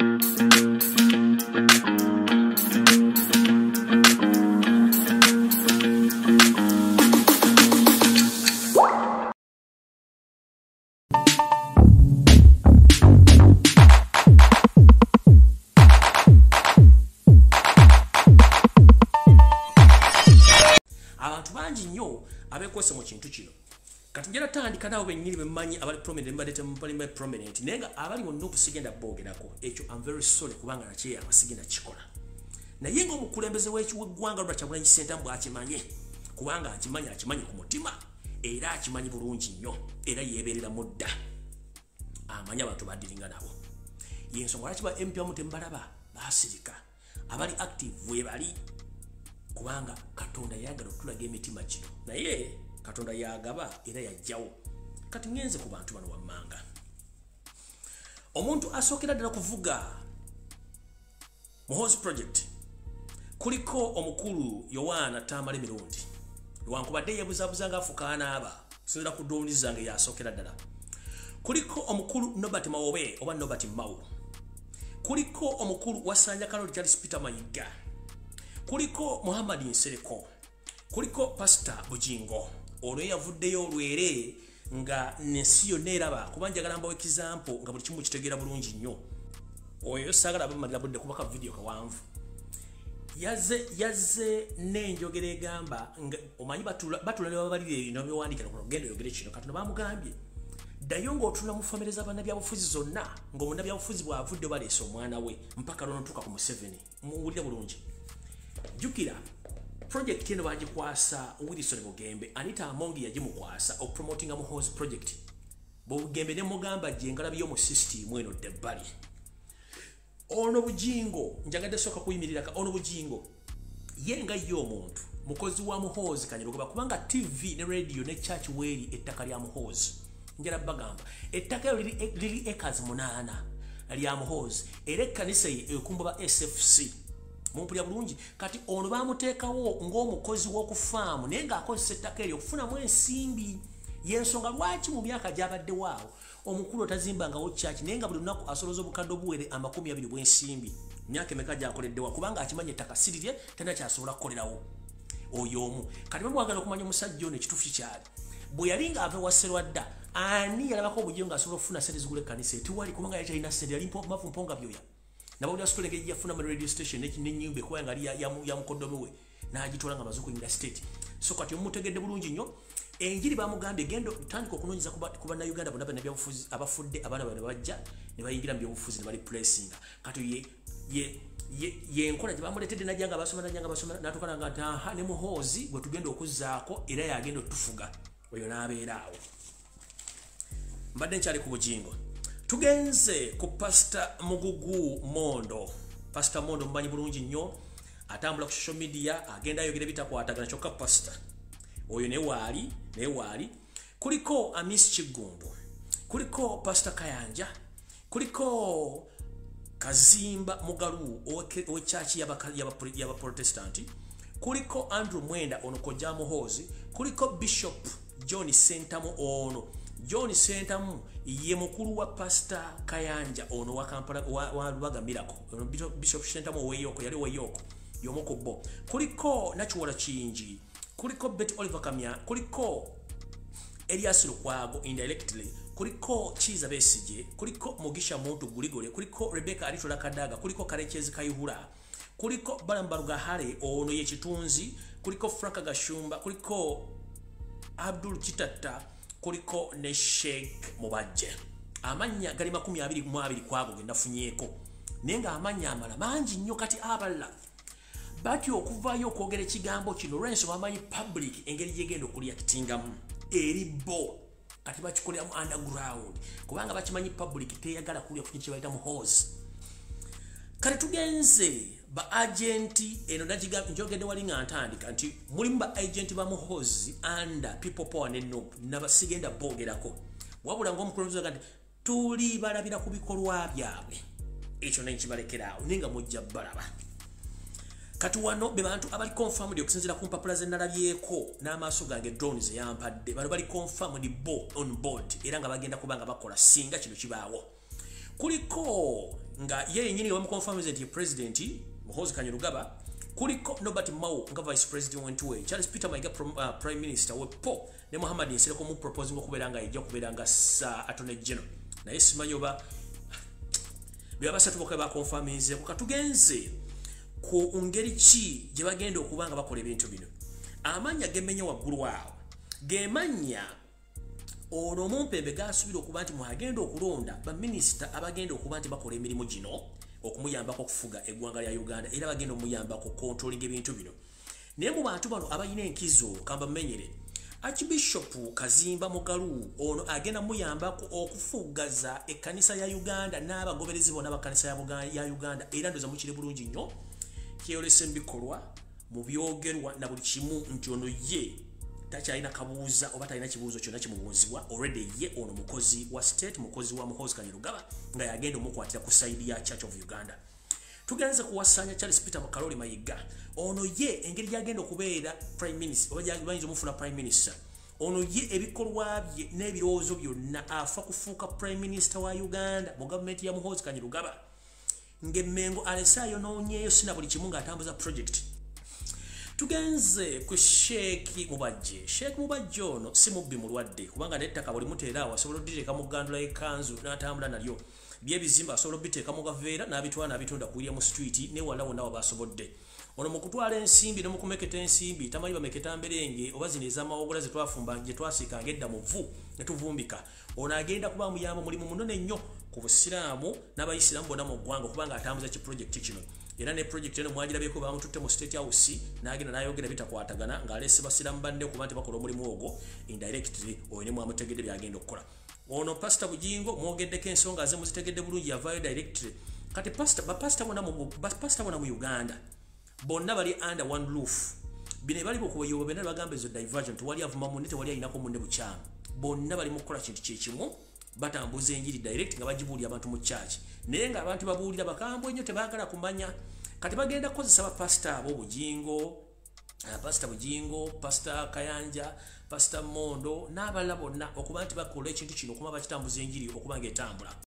abantu naawe bennyini bemmanyi abali prominent mbadete mubalima prominent. Naye nga abali bonna obusigenda boogerako ekyo am very sorry kubanga nakyeyamba sigenda kikola. Naye ngaomukulembeze w'eggwanga lwa kyabulanyi sentamu bwakimanye kubanga akimanyi akimanyi ku mutima era akimanyi bulungi nnyo era yeebeerera mudda. Amanyi abantu badiringa nabo. Yensonga lwaki ba mp bamu tembalaba? Basirika abali active webali kubanga katonda yayagala okutulaga emitima gino. Naye katonda yagaba era yajjawo kati ngenze ku bantu bano wammanga. Omuntu asookera ddala kuvuga muhos project kuliko omukulu yowaana tamala emirundi lwankubadde yebuzabuza nga afukaanaaba sinzira ku dowuni zange yasookera ddala. Kuliko omukulu nobert mawobe oba nobert mawo kuliko omukulu wasanja kaloli charles peter mayiga. Kuliko muhammad nsereko. Kuliko pasita bujingo. Olwo yavuddeyo olwere nga nensi yonna eraba kuba njagala mbawo ekizampo nga buli kimu kitegeera bulungi nnyo. Oyo saagala bamalira budde kubaka vidiyo kawanvu. Yazze yazze n'enjogera egamba omanyi batula nebabalire ino byewandikira genda oyogere kino katonda bamugambye. Ddayo ng'otula mu famire z'abannabyabufuzi zonna ng'omunnabyabufuzi bw'avudde baleese omwana we mpaka lwonotuuka ku museveni muwulire bulungi. Jjukira projekiti eno bagikwasa wilson bugembe anita amongi yagimukwasa okupromotinga mu hos project. Bugembe ne mugamba gye ngalabiyo mu system eno ddebbali ono bujingo njagadde soka kuyimiriraka ono bujingo ye nga ye omuntu mukozi wa muhoozi kanyirugoba kubanga tv ne radio ne church weeri ettaka lya muhoozi njala bagamba ettaka eyo liri ecas munaana lya muhoozi era ekkanisa ye ekumba ba sfc mumpulya bulungi. Kati ono bamuteekawo ng'omukozi w'okufaamu naye ng'akozesa ettaka eryo okufunamu ensimbi yensonga lwaki mu myaka gy'abaddewo awo omukulu otazimbangawo kyaki naye nga buli lunaku asolooza obukadde obuwere amakumi abiri bw'ensimbi. Myaka emeka gyakoleddewa kubanga akimanya ettaka sirirye tena kyasobola kukolerawo. Oyo omu. Kati bamwagala okumanya omusajja ono ekituufu kikyali bwe yali ng'ava ewaserwadda ani yalabako obugiyo ng'asobola okufuna sente zigula ekkanisa? Etiwali kubanga yali talina sente yali mavu mponga byoya nabawulira sitole engeri yafuna mu radio station nenyumba ekuba nga yamukoddomi we n'agitwala nga amaze okuyingira state. So kati omutegedde bulungi nnyo enjiri bamugambye genda tandika okunonyeza ku bannayuganda bonna bannabyabufuzi abafudde abaana bano bajja ne bayingira mu byobufuzi ne bali placinga kati yenkola gyebamuletedde najja nga basoma najja nga basoma natukana nga nti aha ne muhoozi gwe tugenda okuzzaako era yagenda otufuga. Oyo n'abeera awo. Mbadde nkyali ku bugingo tugenze ku pasita mugugu mondo. Pasita mondo mumanyi bulungi nnyo atambula ku social media agenda ayogera bitakwatagana kyokka pasita oyo naye waali naye waali kuliko amis kigumbu kuliko pasita kayanja kuliko kazimba mugalu owekyaaki y'abaprotestanti kuliko andrew mwenda ono kojja muhoozi kuliko bishop john sentamu ono john sentamu ye mukulu wa pasita kayanja ono wa lubaga miraco bishop sentamu oweyoko yali oweyoko yomu ku bo. Kuliko nakiwola kingi kuliko bet oliver kamya kuliko elias lukwago indirectly kuliko kiiza besije kuliko mugisha muntu guligole kuliko rebeka alitola kadaga kuliko karekezi kayihura kuliko balambaluga hale ono yekitunzi kuliko franka gashumba kuliko abdul kitatta kuliko ne sheik mubajje amannya gali 22 kwago gendafunyeeko naye ng'amannya amala mangi nnyo kati abalala batyo okuvaayo okwogera ekigambo kino olwensonga bamanyi public engeri gyegenda okuliakitingamu eri bo kati bakikoleramu underground. Kubanga bakimanyi public teyagala kulya ku kintu kyebayita muhoozi kati tugenze ba agenti eno njogedde wali nga ntandika nti mulimu ba agenti ba muhoozi under people power ne nop nabasigenda boogerako. Wabula ngaomukulembeze nti tuli balabira ku bikolwa byabwe. Ekyo naye kibalekeraawo naye nga mujja balaba. Kati wano be bantu abali confirmed okusinzira ku mpapula ze nalabyeko n'amaaso gange drones eyampadde bano bali confirmed bo on board era nga bagenda kuba nga bakola singa kino kibaawo. Kuliko nga ye yenyini wamukonfirmize nti ye muhozi kanyerugaba kuliko nobert mao nga vice president wentuwe charles peter mayiga uh, prime minister wepo ne muhammad nsereko mu proposing okubeera nga ejja kubeera nga sa atone general. Naye simanyi oba byabasatu boka bakonfirmizeko katugenze ku ngeri ki gye bagenda okuba nga bakola ebintu bino? Amannya gemenya waggulu awo gemanya ono omumpembe gasubira okuba nti mwagenda okulonda baminisita abagenda okuba nti bakola emirimu gino okumuyambako okufuga eggwanga lya uganda. Era bagenda omuyambako kontroling ebintu bino. Naye mu bantu bano abalina enkizo kambamenyere archbishop kazimba mugalu ono agenda muyambako okufugaza ekkanisa ya uganda n'abagoberezi bonna bakkanisa ya uganda. Era ndoza mukire bulungi nnyo kyeyolese mu bikolwa mu byogerwa na buli kimu nti ono ye takyalina kabuuza oba talina kibuuzo kyonna kimubuuzibwa already ye ono mukozi wa state mukozi wa muhozi kanyerugaba nga yagenda omukwatira ku saidi ya church of uganda. Tugenze kuwasanya charles peter mukaloli mayiga. Ono ye engeri gyagenda okubeera prime minister oba bayinza omufuna prime minister. Ono ye ebikolwa bye n'ebirowoozo byonna afa kufuuka prime minister wa uganda mu gavumenti ya muhozi kanyerugaba ng'emmengo alese ayonoonyeeyo sina buli kimu ng'atambuza project tugenze ku sheeki mubajje sheeki mubajje ono si mubbi mulwadde kubanga nettaka buli muteeraawo asobola odditeeka mu gandula y'ekanzu n'atambula nalyo. Byebizimba asobola obiteeka mu gaveera n'abitwala n'abitunda ku william street newala wonna wa basobodde. Ono mu kutwala ensimbi ne mu kumeketa ensimbi tamanyi bameketa mberenge oba zino ez'amawogola zetwafumba gye twasiikanga edda mu vvu ne tuvumbika. Ono agenda kuba muyamba mulimu munene nnyo ku busiraamu n'abayisiraamu bonna mu ggwanga okubanga atambuza ki projekiti kino era ne projekiti eno mwagirabyeko bamututte mu state house n'agenda n'ayogera bitakwatagana ng'alese basiraamu banne okuba nti bakola omulimu ogwo indirectly oyo ne mwamutegedde byagenda okukola. Ono pasita bujingo mwogeddeko ensonga ze muzitegedde bulungi yavaayo directly. Kati bapasita bona mu uganda bonna bali under one roof. Bino ebali okubayoba bena bagamba ezo diversion tewali avuma munne tewali alinako munne bukyamu bonna bali mu kukola kintu kyekimu batambuza enjiri direct nga bagibuulira abantu mu church. Naye nga abantu babuulira bakambwe ennyo tebaagala kumanya. Kati bagenda kukozesa bapasita ab'obujingo pasita bujingo pasita kayanja pasita mondo n'abalala bonna okuba nti bakola ekintu kino okuba bakitambuza enjiri okuba ngaetambula